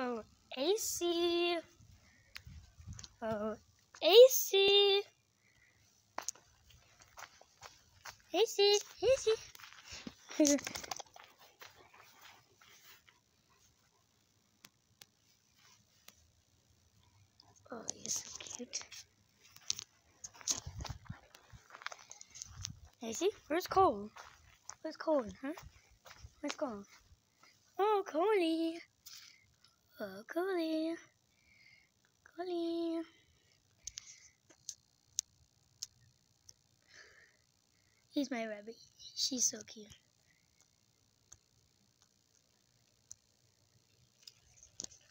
Oh, AC. Oh, AC. AC, AC. oh, you're so cute. AC, where's Cole? Where's Cole, huh? Where's Cole? Oh, Coley. Oh, Coley. Coley. He's my rabbit. She's so cute.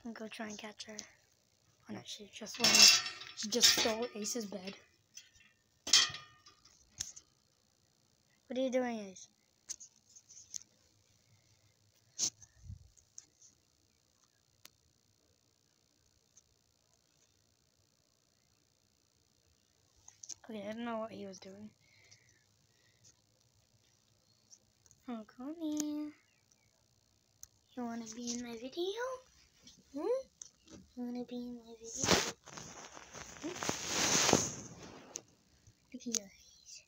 I'm go try and catch her. Oh no, she just went. She just stole Ace's bed. What are you doing, Ace? Okay, I don't know what he was doing. Oh, Connie. You wanna be in my video? Hmm? You wanna be in my video? Hmm? Look at your face.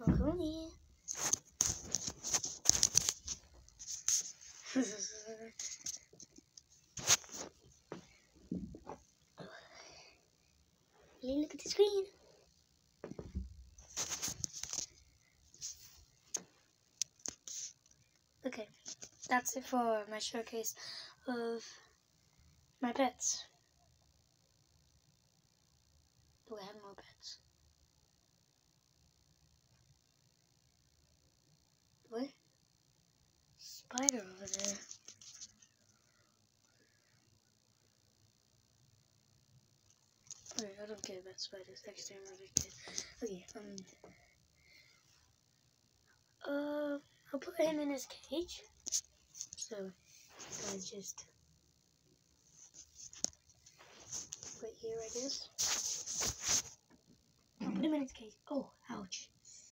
Oh, Connie. Hey, look at the screen. Okay, that's it for my showcase of my pets. Do I have more pets? What? Spider over there. Okay, I don't care about spiders. Actually, I'm really good. Okay, um. Uh, I'll put him in his cage. So, guys, just. Right here, I guess. I'll put him in his cage. Oh.